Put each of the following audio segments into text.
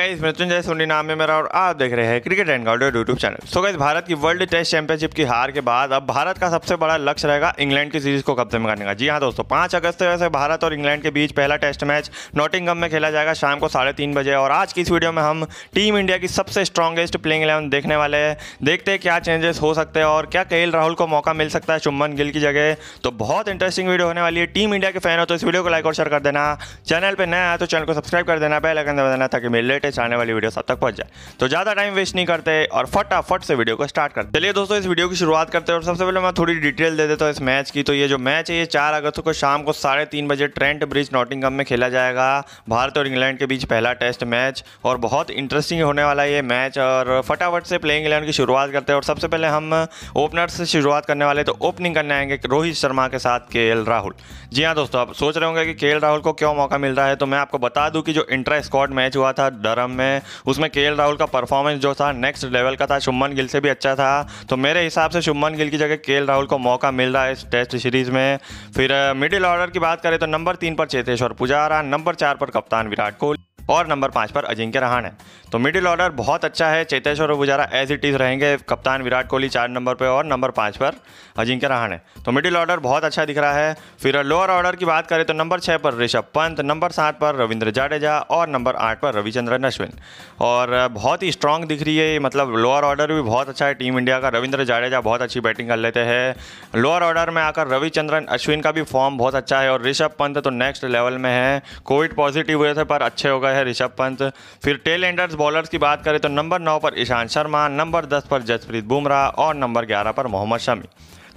Guys Mrityunjay Soni नाम है मेरा और आप देख रहे हैं cricket and गाउडर YouTube channel so guys Bharat की वर्ल्ड टेस्ट चैंपियनशिप की हार के बाद अब भारत का सबसे बड़ा लक्ष्य रहेगा इंग्लैंड की सीरीज़ को कब्जे में करने का। जी हाँ दोस्तों, पाँच अगस्त से भारत और इंग्लैंड के बीच पहला टेस्ट मैच नॉटिंगम में खेला जाएगा शाम को साढ़े बजे और आज की इस वीडियो में हम टीम इंडिया की सबसे स्ट्रॉन्गेस्ट प्लेइंग इलेवन देखने वाले हैं। देखते हैं क्या चेंजेस हो सकते हैं और क्या के राहुल को मौका मिल सकता है शुभमन गिल की जगह। तो बहुत इंटरेस्टिंग वीडियो होने वाली है। टीम इंडिया के फ़ैन हो तो इस वीडियो को लाइक और शेयर कर देना। चैनल पर नया है तो चैनल को सब्सक्राइब कर देना बेल आइकन देना ताकि मेरे लेटेस्ट आने वाली वीडियो सब तक पहुँच जाए। तो ज़्यादा टाइम वेस्ट नहीं करते और फटाफट से वीडियो को स्टार्ट करते। चलिए दोस्तों, इस वीडियो की शुरुआत करते हैं और सबसे पहले मैं थोड़ी डिटेल दे देता हूँ इस मैच की। तो ये जो मैच है, ये चार अगस्त को शाम को साढ़े बजे ट्रेंट ब्रिज नॉटिंगम में खेला जाएगा। भारत और इंग्लैंड के बीच पहला टेस्ट मैच और बहुत इंटरेस्टिंग होने वाला ये मैच और फटाफट से प्लेइंग इलेवन की शुरुआत करते हैं। और सबसे पहले हम ओपनर से शुरुआत करने वाले तो ओपनिंग करने आएँगे रोहित शर्मा के साथ के राहुल जी हाँ दोस्तों, आप सोच रहे होंगे कि के राहुल को क्यों मौका मिल रहा है? तो मैं आपको बता दूँ कि जो इंट्रा स्क्वाड मैच हुआ था डरम में। उसमें के राहुल का परफॉर्मेंस जो था नेक्स्ट लेवल का था। शुभमन गिल से भी अच्छा था। तो मेरे हिसाब से शुभमन गिल की जगह के राहुल को मौका मिल रहा है इस टेस्ट सीरीज़ में। फिर मिडिल ऑर्डर की बात करें तो नंबर तीन पर चेतेश्वर पुजारा नंबर चार पर कप्तान विराट कोहली। और नंबर पाँच पर अजिंक्य रहाणे। तो मिडिल ऑर्डर बहुत अच्छा है, Cheteshwar Pujara as it is रहेंगे, कप्तान विराट कोहली चार नंबर पर और नंबर पाँच पर अजिंक्य रहाणे। तो मिडिल ऑर्डर बहुत अच्छा दिख रहा है, फिर लोअर ऑर्डर की बात करें तो नंबर छः पर ऋषभ पंत, नंबर सात पर रविंद्र जाडेजा और नंबर आठ पर रविचंद्रन अश्विन। और बहुत ही स्ट्रांग दिख रही है मतलब लोअर ऑर्डर भी बहुत अच्छा है टीम इंडिया का रविंद्र जाडेजा बहुत अच्छी बैटिंग कर लेते हैं। लोअर ऑर्डर में आकर रविचंद्रन अश्विन का भी फॉर्म बहुत अच्छा है, और ऋषभ पंत तो नेक्स्ट लेवल में है कोविड पॉजिटिव हुए थे पर अच्छे हो गए हैं ऋषभ पंत। फिर टेल एंडर्स बॉलर्स की बात करें तो नंबर नौ पर ईशांत शर्मा नंबर दस पर जसप्रीत बुमराह और नंबर ग्यारह पर मोहम्मद शमी।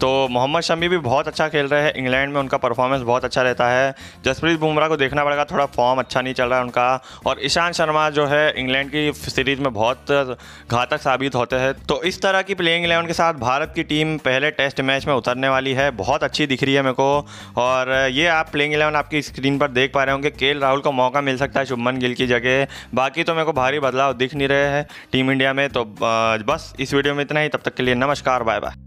तो मोहम्मद शमी भी बहुत अच्छा खेल रहे हैं। इंग्लैंड में उनका परफॉर्मेंस बहुत अच्छा रहता है। जसप्रीत बुमराह को देखना पड़ेगा, थोड़ा फॉर्म अच्छा नहीं चल रहा है उनका। और ईशांत शर्मा जो है, इंग्लैंड की सीरीज़ में बहुत घातक साबित होते हैं। तो इस तरह की प्लेइंग इलेवन के साथ भारत की टीम पहले टेस्ट मैच में उतरने वाली है। बहुत अच्छी दिख रही है मेरे को। और ये आप प्लेइंग इलेवन आपकी स्क्रीन पर देख पा रहे होंगे। के राहुल को मौका मिल सकता है शुभमन गिल की जगह। बाकी तो मेरे को भारी बदलाव दिख नहीं रहे हैं टीम इंडिया में। तो बस इस वीडियो में इतना ही। तब तक के लिए नमस्कार बाय बाय